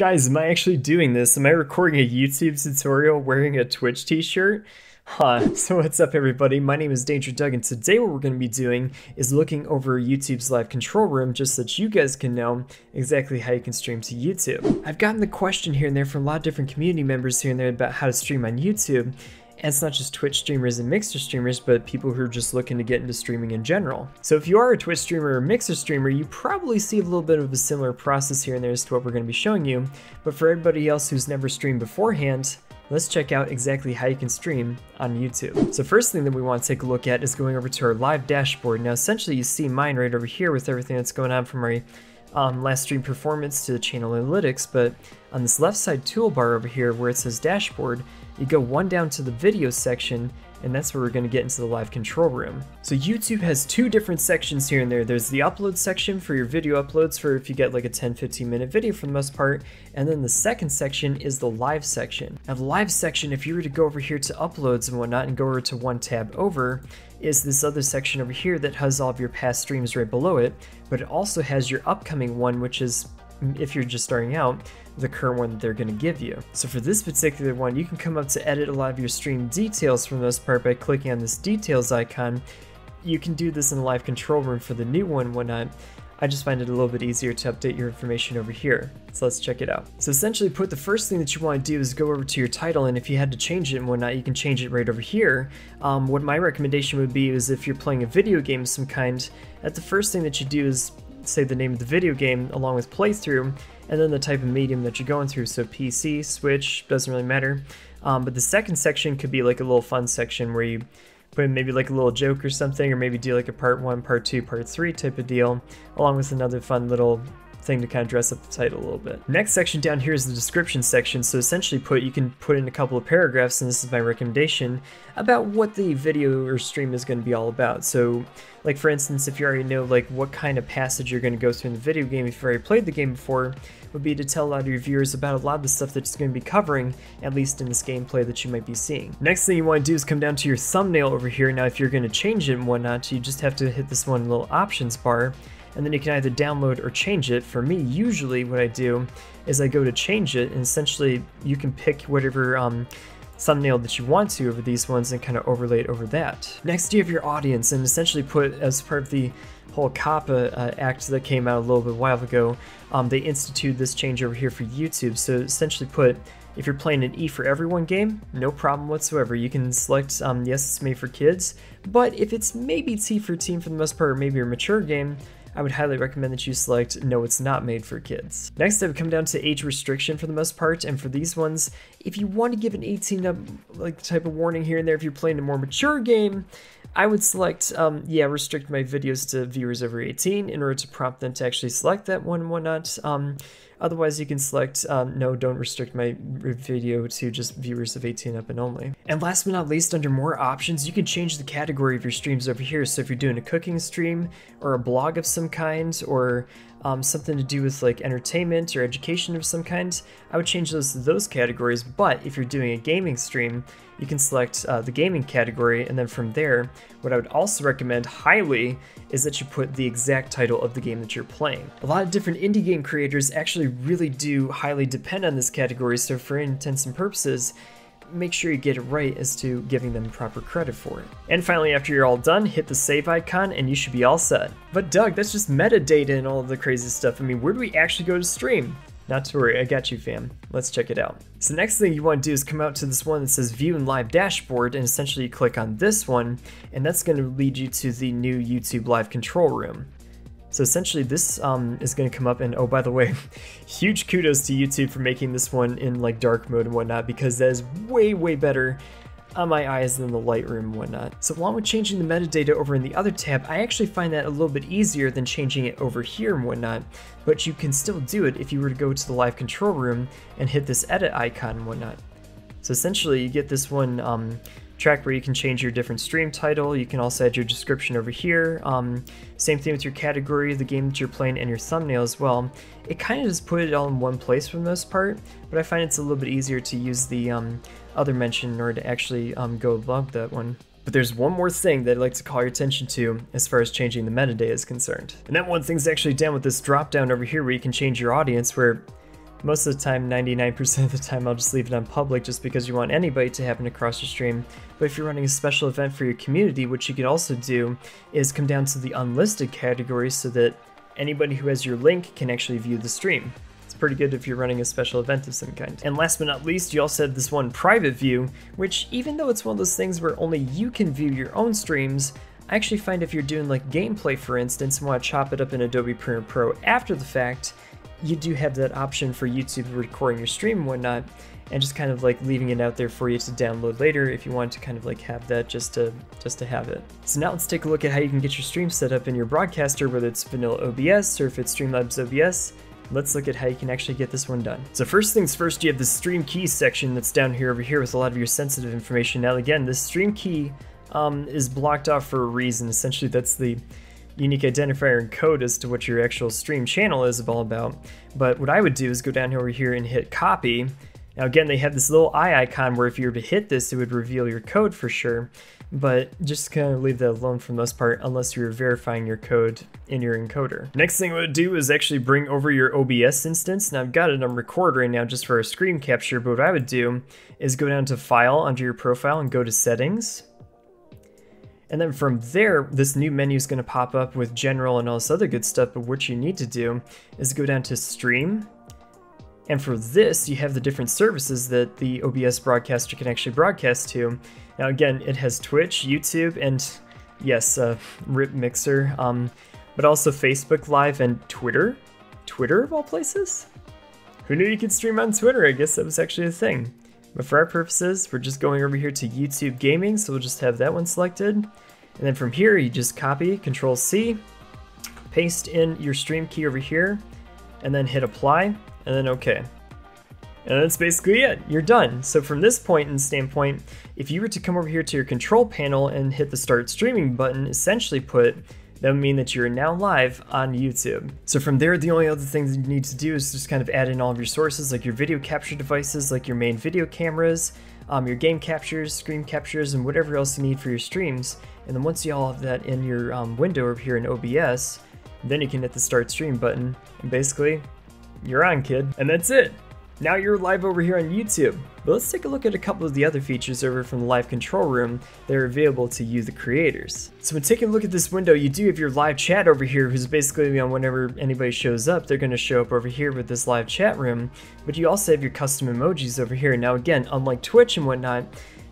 Guys, am I actually doing this? Am I recording a YouTube tutorial wearing a Twitch t-shirt? Huh, so what's up everybody, my name is Danger Doug and today what we're going to be doing is looking over YouTube's live control room just so that you guys can know exactly how you can stream to YouTube. I've gotten the question here and there from a lot of different community members here and there about how to stream on YouTube, and it's not just Twitch streamers and Mixer streamers, but people who are just looking to get into streaming in general. So if you are a Twitch streamer or Mixer streamer, you probably see a little bit of a similar process here and there as to what we're going to be showing you, but for everybody else who's never streamed beforehand, let's check out exactly how you can stream on YouTube. So first thing that we want to take a look at is going over to our live dashboard. Now essentially you see mine right over here with everything that's going on from our um, last stream performance to the channel analytics, but on this left side toolbar over here where it says dashboard, you go one down to the video section and that's where we're going to get into the live control room. So YouTube has two different sections here and there. There's the upload section for your video uploads for if you get like a 10-15 minute video for the most part, and then the second section is the live section. Now the live section, if you were to go over here to uploads and whatnot and go over to one tab over, is this other section over here that has all of your past streams right below it, but it also has your upcoming one, which is if you're just starting out, the current one they're going to give you. So for this particular one, you can come up to edit a lot of your stream details for the most part by clicking on this details icon. You can do this in the live control room for the new one whatnot. I just find it a little bit easier to update your information over here. So let's check it out. So essentially put the first thing that you want to do is go over to your title and if you had to change it and whatnot, you can change it right over here. Um, what my recommendation would be is if you're playing a video game of some kind, that the first thing that you do is say the name of the video game along with playthrough, and then the type of medium that you're going through. So PC, Switch, doesn't really matter. Um, but the second section could be like a little fun section where you put maybe like a little joke or something, or maybe do like a part one, part two, part three type of deal, along with another fun little thing to kind of dress up the title a little bit. Next section down here is the description section. So essentially put you can put in a couple of paragraphs, and this is my recommendation, about what the video or stream is going to be all about. So like for instance, if you already know like what kind of passage you're going to go through in the video game, if you've already played the game before, would be to tell a lot of your viewers about a lot of the stuff that it's going to be covering, at least in this gameplay that you might be seeing. Next thing you want to do is come down to your thumbnail over here. Now if you're going to change it and whatnot, you just have to hit this one little options bar and then you can either download or change it. For me, usually what I do is I go to change it, and essentially you can pick whatever um, thumbnail that you want to over these ones and kind of overlay it over that. Next, you have your audience, and essentially put as part of the whole COPPA uh, act that came out a little bit while ago, um, they instituted this change over here for YouTube. So essentially put if you're playing an E for everyone game, no problem whatsoever. You can select, um, yes, it's made for kids, but if it's maybe T for teen for the most part, or maybe a mature game, I would highly recommend that you select no it's not made for kids. Next I would come down to age restriction for the most part and for these ones if you want to give an 18 up like type of warning here and there if you're playing a more mature game I would select, um, yeah, restrict my videos to viewers over 18 in order to prompt them to actually select that one and whatnot. Um, otherwise, you can select, um, no, don't restrict my video to just viewers of 18 up and only. And last but not least, under more options, you can change the category of your streams over here. So if you're doing a cooking stream or a blog of some kind or um, something to do with like entertainment or education of some kind, I would change those to those categories. But if you're doing a gaming stream, you can select uh, the gaming category, and then from there, what I would also recommend highly is that you put the exact title of the game that you're playing. A lot of different indie game creators actually really do highly depend on this category, so for intents and purposes, make sure you get it right as to giving them proper credit for it. And finally, after you're all done, hit the save icon and you should be all set. But Doug, that's just metadata and all of the crazy stuff. I mean, where do we actually go to stream? Not to worry, I got you fam. Let's check it out. So next thing you want to do is come out to this one that says view and live dashboard and essentially you click on this one and that's going to lead you to the new YouTube live control room. So essentially this um, is going to come up and oh by the way, huge kudos to YouTube for making this one in like dark mode and whatnot because that is way way better on my eyes than the Lightroom and whatnot. So along with changing the metadata over in the other tab, I actually find that a little bit easier than changing it over here and whatnot, but you can still do it if you were to go to the live control room and hit this edit icon and whatnot. So essentially you get this one um, track where you can change your different stream title. You can also add your description over here. Um, same thing with your category, the game that you're playing, and your thumbnail as well. It kind of just put it all in one place for the most part, but I find it's a little bit easier to use the um, other mention in order to actually um, go above that one. But there's one more thing that I'd like to call your attention to as far as changing the metadata is concerned. And that one thing's actually down with this drop down over here where you can change your audience where Most of the time, 99% of the time, I'll just leave it on public just because you want anybody to happen to cross your stream. But if you're running a special event for your community, what you could also do is come down to the unlisted category so that anybody who has your link can actually view the stream. It's pretty good if you're running a special event of some kind. And last but not least, you also have this one private view, which even though it's one of those things where only you can view your own streams, I actually find if you're doing like gameplay for instance and want to chop it up in Adobe Premiere Pro after the fact, you do have that option for YouTube recording your stream and whatnot, and just kind of like leaving it out there for you to download later if you want to kind of like have that just to just to have it. So now let's take a look at how you can get your stream set up in your broadcaster, whether it's vanilla OBS or if it's Streamlabs OBS. Let's look at how you can actually get this one done. So first things first, you have the stream key section that's down here over here with a lot of your sensitive information. Now again, this stream key um, is blocked off for a reason. Essentially, that's the unique identifier and code as to what your actual stream channel is all about. But what I would do is go down over here and hit copy. Now again, they have this little eye icon where if you were to hit this, it would reveal your code for sure. But just kind of leave that alone for the most part, unless you're verifying your code in your encoder. Next thing I would do is actually bring over your OBS instance. Now I've got it on record right now just for a screen capture, but what I would do is go down to File under your profile and go to Settings and then from there, this new menu is going to pop up with general and all this other good stuff, but what you need to do is go down to stream. And for this, you have the different services that the OBS broadcaster can actually broadcast to. Now again, it has Twitch, YouTube, and yes, uh, RIP Mixer, um, but also Facebook Live and Twitter. Twitter of all places? Who knew you could stream on Twitter? I guess that was actually a thing. But for our purposes, we're just going over here to YouTube Gaming, so we'll just have that one selected. And then from here, you just copy, Control C, paste in your stream key over here, and then hit apply, and then OK. And that's basically it, you're done. So from this point in standpoint, if you were to come over here to your control panel and hit the start streaming button, essentially put that would mean that you're now live on YouTube. So from there, the only other thing that you need to do is just kind of add in all of your sources, like your video capture devices, like your main video cameras, um, your game captures, screen captures, and whatever else you need for your streams. And then once you all have that in your um, window over here in OBS, then you can hit the start stream button, and basically, you're on, kid. And that's it. Now you're live over here on YouTube, but let's take a look at a couple of the other features over from the live control room that are available to you, the creators. So when taking a look at this window, you do have your live chat over here, who's basically, know, whenever anybody shows up, they're going to show up over here with this live chat room, but you also have your custom emojis over here. Now again, unlike Twitch and whatnot,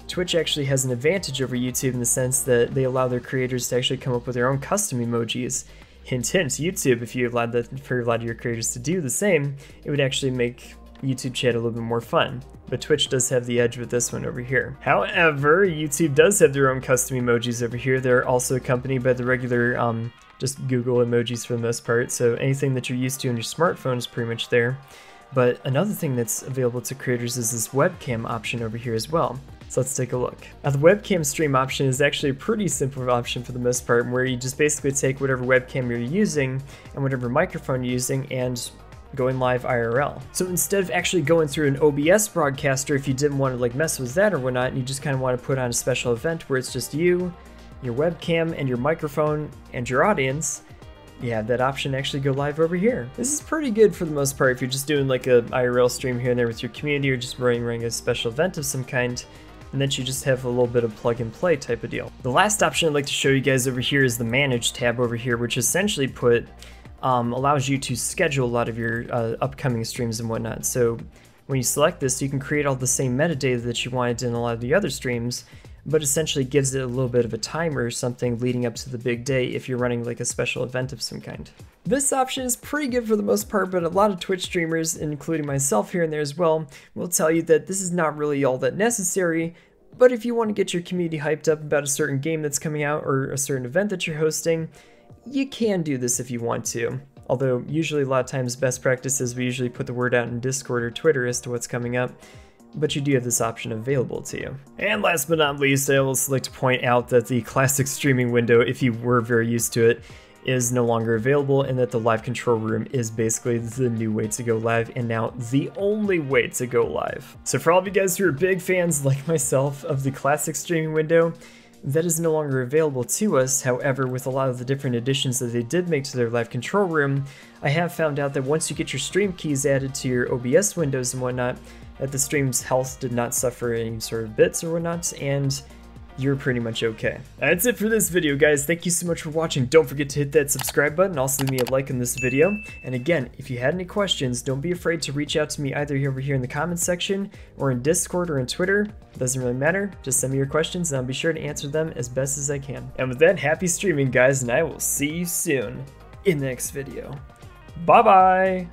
Twitch actually has an advantage over YouTube in the sense that they allow their creators to actually come up with their own custom emojis. Hint, hint, YouTube, if you allowed that for a lot of your creators to do the same, it would actually make YouTube chat a little bit more fun. But Twitch does have the edge with this one over here. However, YouTube does have their own custom emojis over here. They're also accompanied by the regular um, just Google emojis for the most part. So anything that you're used to on your smartphone is pretty much there. But another thing that's available to creators is this webcam option over here as well. So let's take a look. Now the webcam stream option is actually a pretty simple option for the most part where you just basically take whatever webcam you're using and whatever microphone you're using and going live IRL. So instead of actually going through an OBS broadcaster, if you didn't want to like mess with that or whatnot, and you just kind of want to put on a special event where it's just you, your webcam, and your microphone, and your audience, you have that option to actually go live over here. This is pretty good for the most part if you're just doing like a IRL stream here and there with your community or just running, running a special event of some kind and then you just have a little bit of plug and play type of deal. The last option I'd like to show you guys over here is the manage tab over here, which essentially put um, allows you to schedule a lot of your uh, upcoming streams and whatnot. So when you select this, you can create all the same metadata that you wanted in a lot of the other streams, but essentially gives it a little bit of a timer or something leading up to the big day if you're running like a special event of some kind. This option is pretty good for the most part, but a lot of Twitch streamers, including myself here and there as well, will tell you that this is not really all that necessary, but if you want to get your community hyped up about a certain game that's coming out or a certain event that you're hosting, you can do this if you want to. Although usually a lot of times best practice is we usually put the word out in Discord or Twitter as to what's coming up, but you do have this option available to you. And last but not least, I also like to point out that the classic streaming window, if you were very used to it, is no longer available and that the live control room is basically the new way to go live and now the only way to go live. So for all of you guys who are big fans like myself of the classic streaming window, That is no longer available to us, however, with a lot of the different additions that they did make to their live control room, I have found out that once you get your stream keys added to your OBS windows and whatnot, that the stream's health did not suffer any sort of bits or whatnot, and you're pretty much okay. That's it for this video, guys. Thank you so much for watching. Don't forget to hit that subscribe button. Also leave me a like on this video. And again, if you had any questions, don't be afraid to reach out to me either over here in the comments section or in Discord or in Twitter. It doesn't really matter. Just send me your questions and I'll be sure to answer them as best as I can. And with that, happy streaming, guys, and I will see you soon in the next video. Bye-bye!